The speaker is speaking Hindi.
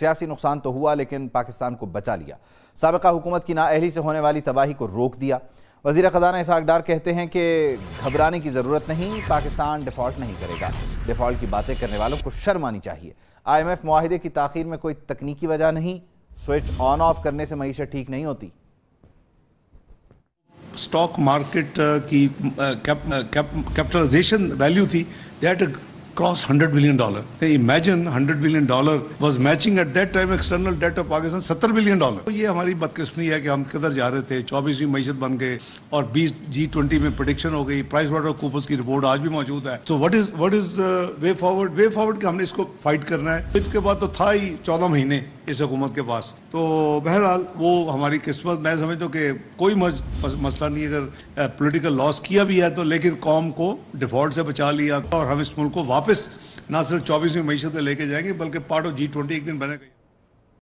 सियासी नुकसान तो हुआ, लेकिन पाकिस्तान को बचा लिया। सबका हुकूमत की नाअहली से होने वाली तबाही को रोक दिया। वज़ीर ख़जाना इसाक डार कहते हैं कि घबराने की ज़रूरत नहीं, पाकिस्तान डिफ़ॉल्ट नहीं करेगा। डिफ़ॉल्ट की बातें करने वालों को शर्म आनी चाहिए। आई एम एफ़ माहे की ताखिर में कोई तकनीकी वजह नहीं, स्विच ऑन ऑफ़ करने से मीशत ठीक नहीं होती। स्टॉक मार्केट की कैपिटलाइजेशन वैल्यू थी that crossed 100 billion dollar. Imagine 100 billion dollar was matching at that time external debt of Pakistan 70 billion dollar. तो ये हमारी बदकिस्मती है कि हम किधर जा रहे थे, चौबीसवीं मीशत बन गए और 20 जी ट्वेंटी में प्रोडिक्शन हो गई प्राइस वाटर कूपर्स की रिपोर्ट आज भी मौजूद है so what is what is way forward way forward कि हमने इसको फाइट करना है इसके बाद तो था ही चौदह महीने इस हुकूमत के पास। तो बहरहाल, वो हमारी किस्मत, मैं समझता हूँ कि कोई मसला नहीं, अगर पोलिटिकल लॉस किया भी है तो लेकिन कौम को डिफ़ॉल्ट से बचा लिया और हम इस मुल्क को वापस ना सिर्फ़ चौबीसवीं मीशत में लेके जाएँगे, बल्कि पार्ट ऑफ़ जी ट्वेंटी एक दिन बनेगा